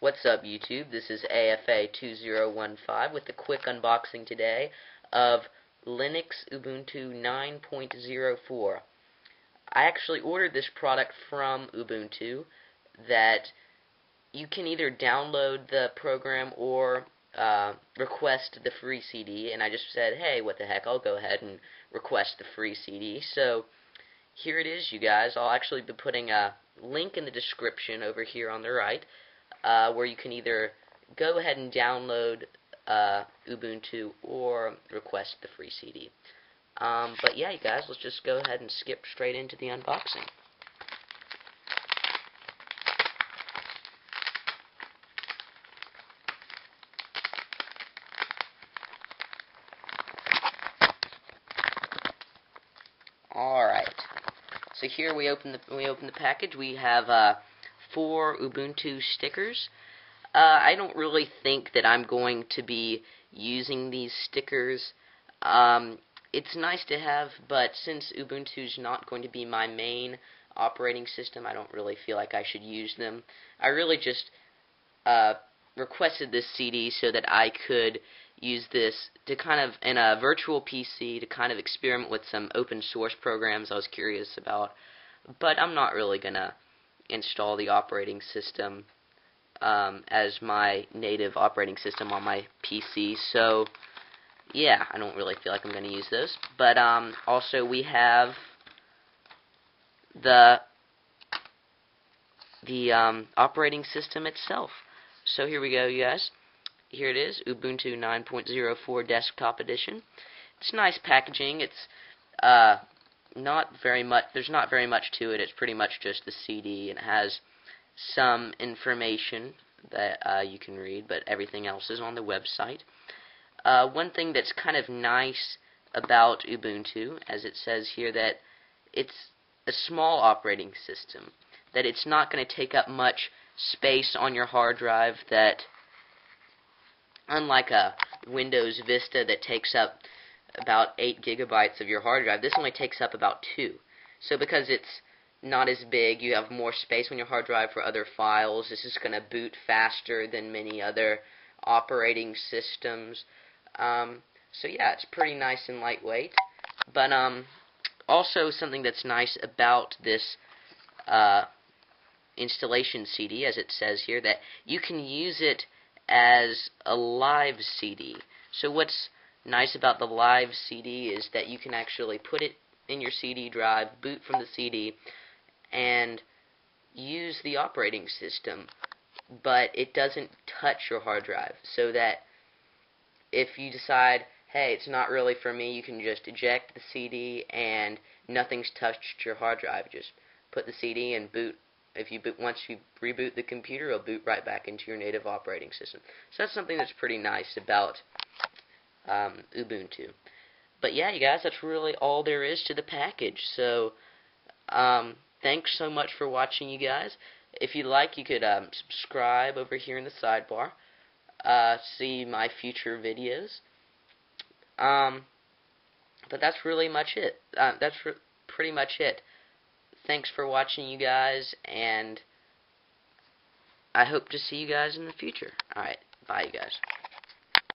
What's up YouTube? This is AFA2015 with a quick unboxing today of Linux Ubuntu 9.04. I actually ordered this product from Ubuntu that you can either download the program or uh, request the free CD and I just said hey what the heck I'll go ahead and request the free CD so here it is you guys I'll actually be putting a link in the description over here on the right uh, where you can either go ahead and download uh, Ubuntu or request the free CD. Um, but yeah, you guys, let's just go ahead and skip straight into the unboxing. Alright. So here we open the we open the package. We have uh, four Ubuntu stickers. Uh, I don't really think that I'm going to be using these stickers. Um, it's nice to have, but since Ubuntu's not going to be my main operating system, I don't really feel like I should use them. I really just uh, requested this CD so that I could use this to kind of, in a virtual PC, to kind of experiment with some open source programs I was curious about. But I'm not really going to install the operating system um, as my native operating system on my PC. So, yeah, I don't really feel like I'm going to use those. But um, also we have the the um, operating system itself. So here we go, you guys. Here it is, Ubuntu 9.04 Desktop Edition. It's nice packaging. It's uh, not very much. There's not very much to it. It's pretty much just the CD, and it has some information that uh, you can read, but everything else is on the website. Uh, one thing that's kind of nice about Ubuntu, as it says here, that it's a small operating system, that it's not going to take up much space on your hard drive, that unlike a Windows Vista that takes up about 8 gigabytes of your hard drive. This only takes up about 2. So because it's not as big, you have more space on your hard drive for other files. This is going to boot faster than many other operating systems. Um, so yeah, it's pretty nice and lightweight. But um, also something that's nice about this uh, installation CD, as it says here, that you can use it as a live CD. So what's nice about the live CD is that you can actually put it in your CD drive, boot from the CD, and use the operating system, but it doesn't touch your hard drive. So that if you decide, hey, it's not really for me, you can just eject the CD and nothing's touched your hard drive. Just put the CD and boot. If you boot, once you reboot the computer, it'll boot right back into your native operating system. So that's something that's pretty nice about um, Ubuntu. But yeah, you guys, that's really all there is to the package. So, um, thanks so much for watching, you guys. If you'd like, you could um, subscribe over here in the sidebar. Uh, see my future videos. Um, but that's really much it. Uh, that's pretty much it. Thanks for watching, you guys, and I hope to see you guys in the future. Alright, bye, you guys.